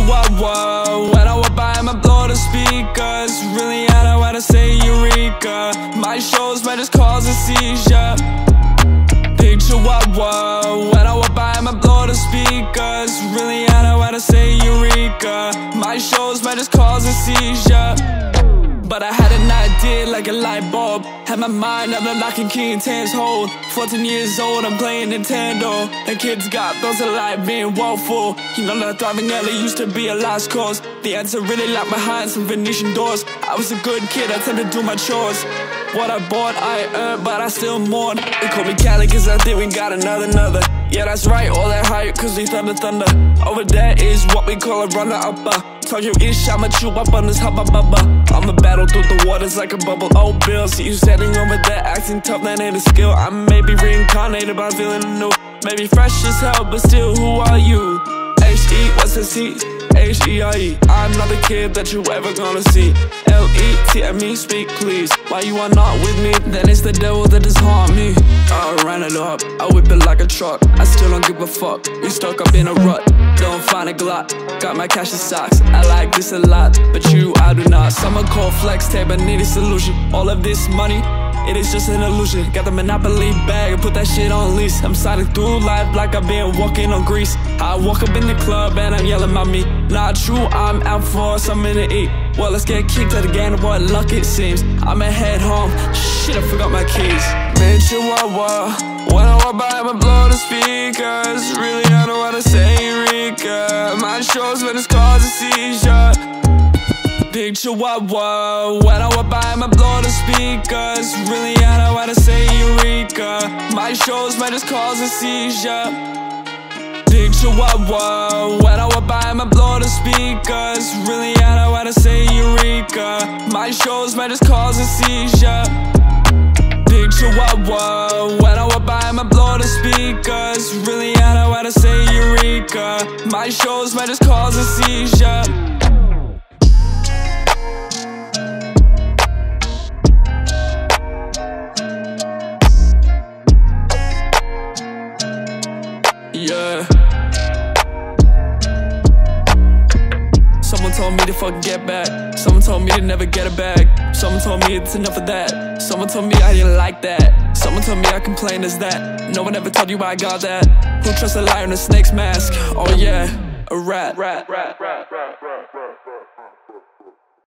chihuahua When I walk by, I'ma blow the speakers. Really, I how to say Eureka. My shows might just cause a seizure. Big chihuahua When I walk by, I'ma blow the speakers. Really, I how to say Eureka. My shows might just cause a seizure but I had an idea like a light bulb. Had my mind on the lock and key in hold 14 years old, I'm playing Nintendo. And kids got those alive being woeful. You know that thriving alley used to be a lost cause. The answer really locked behind some Venetian doors. I was a good kid, I tend to do my chores. What I bought, I earned, but I still mourn. They call me Cali cause I think we got another, another. Yeah, that's right, all that hype cause we thunder, thunder. Over there is what we call a runner-upper. Told you ish, I'ma chew up on this hubba bubba. I'ma battle through the waters like a bubble. Oh, Bill, see you standing over there acting tough, that ain't a skill. I may be reincarnated, but I'm feeling new. Maybe fresh as hell, but still, who are you? H E, what's the C? H E I E. I'm not the kid that you ever gonna see. L E T M E, speak please. Why you are not with me? Then it's the devil that does harm me. I ran it up, I whip it like a truck. I still don't give a fuck. we stuck up in a rut. Don't find a glot. Got my cash in socks. I like this a lot, but you, I do not. Someone call flex tape, I need a solution. All of this money. It is just an illusion. Got the monopoly bag and put that shit on lease. I'm sliding through life like I've been walking on grease. I walk up in the club and I'm yelling at me. Not true, I'm out for something to eat. Well, let's get kicked out again. What luck it seems. I'ma head home. Shit, I forgot my keys. Man, chihuahua. When I walk by, I'ma blow the speakers. Really, My shows when it's cause a seizure. Big chihuahua When I walk by, I'ma blow the speakers. Really, I don't wanna say Eureka. My shows might just cause a seizure. Big chihuahua When I walk by, I'ma blow the speakers. Really, I don't wanna say Eureka. My shows might just cause a seizure Big chihuahua When I walk by, I'ma blow the speakers. Really, I don't wanna say Eureka. My shows might just cause a seizure. Yeah. Told me to fucking get back. Someone told me to never get it back. Someone told me it's enough of that. Someone told me I didn't like that. Someone told me I complain as that. No one ever told you I got that. Who trusts a liar in a snake's mask? Oh yeah, a rat. rat, rat, rat.